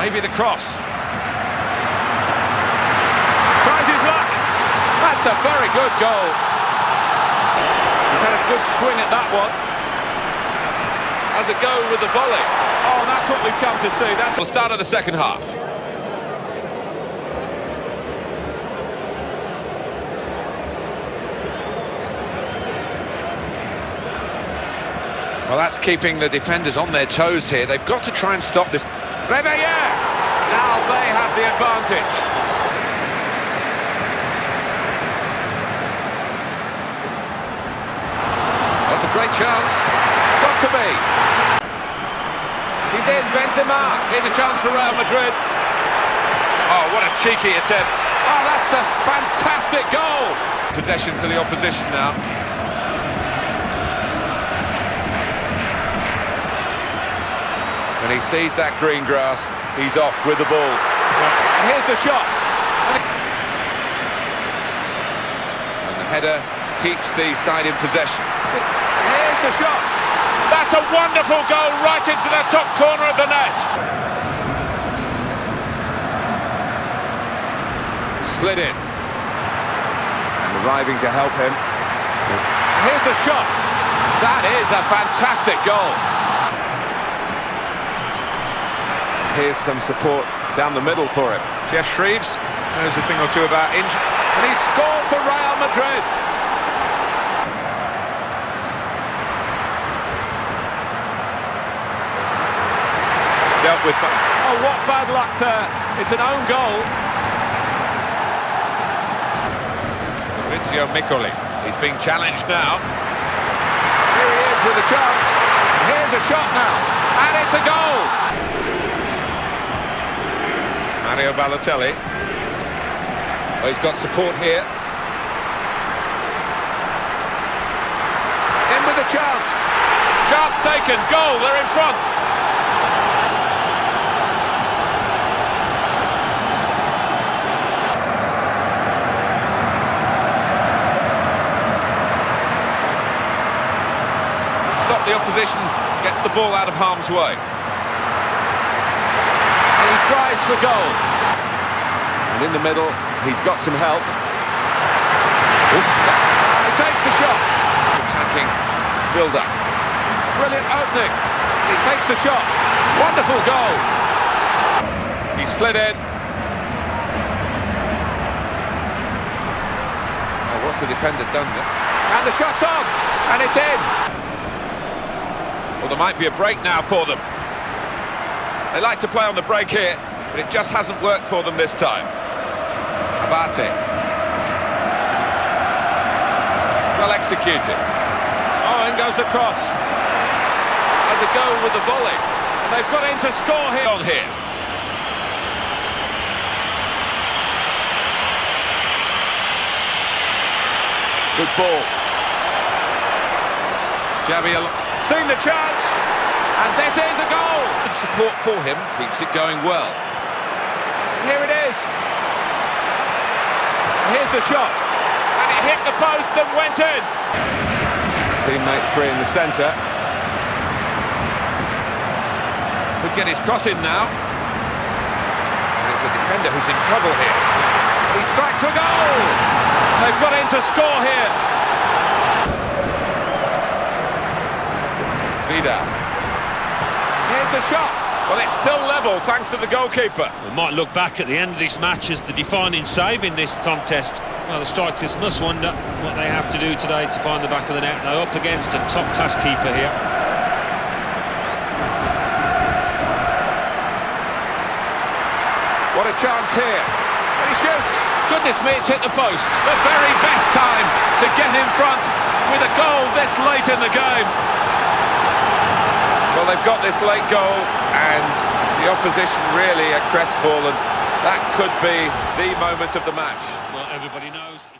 Maybe the cross. Tries his luck. That's a very good goal. He's had a good swing at that one. Has a go with the volley. Oh, that's what we've come to see. That's the start of the second half. Well, that's keeping the defenders on their toes here. They've got to try and stop this. Reveille! Now they have the advantage. That's a great chance. Got to be. He's in, Benzema. Here's a chance for Real Madrid. Oh, what a cheeky attempt. Oh, that's a fantastic goal. Possession to the opposition now. When he sees that green grass, he's off with the ball. And here's the shot. And the header keeps the side in possession. Here's the shot. That's a wonderful goal right into the top corner of the net. Slid in. And arriving to help him. Here's the shot. That is a fantastic goal. Here's some support down the middle for him. Geoff Shreeves knows a thing or two about injury. And he scored for Real Madrid. Dealt with. Oh, what bad luck there. It's an own goal. Maurizio Miccoli. He's being challenged now. Here he is with a chance. Here's a shot now. And it's a goal. Mario Balotelli. He's got support here. In with a chance. Chance taken. Goal. They're in front. Stop the opposition. Gets the ball out of harm's way. And he drives for goal. And in the middle, he's got some help. Ooh, he takes the shot. Attacking build-up. Brilliant opening. He takes the shot. Wonderful goal. He slid in. Oh, what's the defender done there? And the shot's on. And it's in. Well, there might be a break now for them. They like to play on the break here, but it just hasn't worked for them this time. Abate. Well executed. Oh, in goes the cross. Has a go with the volley. And they've got in to score here. On here. Good ball. Javi seen the chance, and this is a goal. Good support for him, keeps it going well. Here it is. Here's the shot, and it hit the post and went in. Teammate free in the centre. Could get his cross in now. There's a defender who's in trouble here. He strikes a goal. They've got in to score here. Vida. The shot. Well, it's still level thanks to the goalkeeper. We might look back at the end of this match as the defining save in this contest. Well, the strikers must wonder what they have to do today to find the back of the net. They're up against a top-class keeper here. What a chance here. And he shoots. Goodness me, it's hit the post. The very best time to get in front with a goal this late in the game. They've got this late goal and the opposition really are crestfallen. That could be the moment of the match. Well, everybody knows...